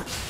you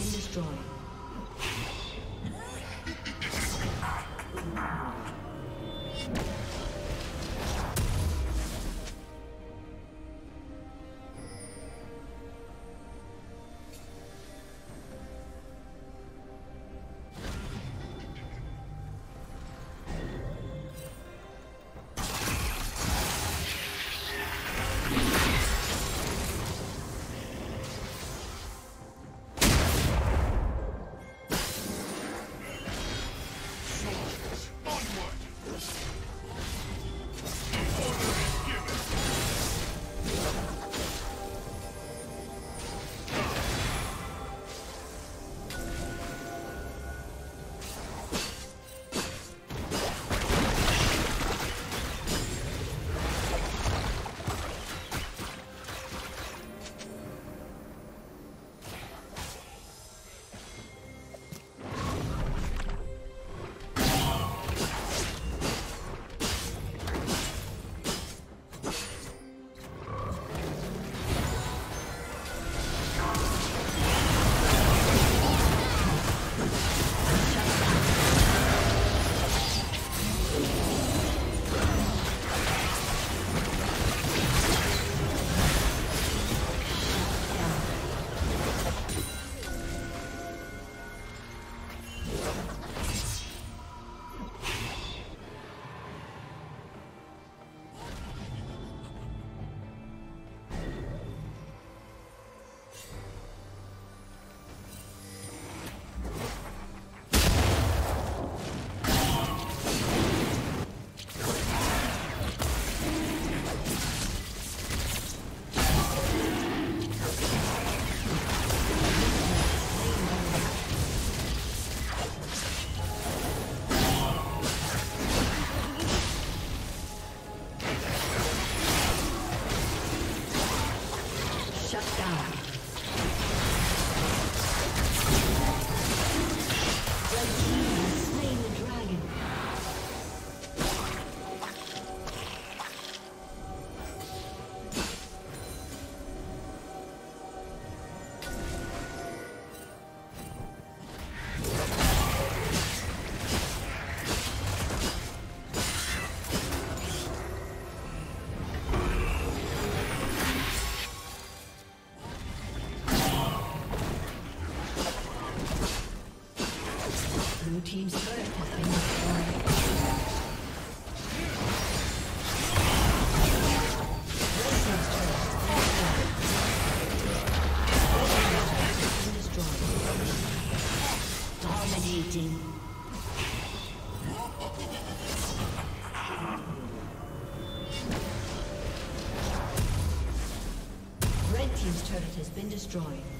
been destroyed. Destroyed.